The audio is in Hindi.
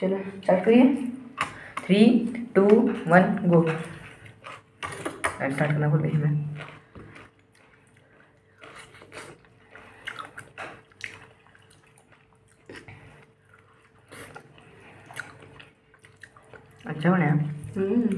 चलो स्टार्ट करिए। Three two one go start करना भूल गई मैं। अच्छा बनाया हम्म।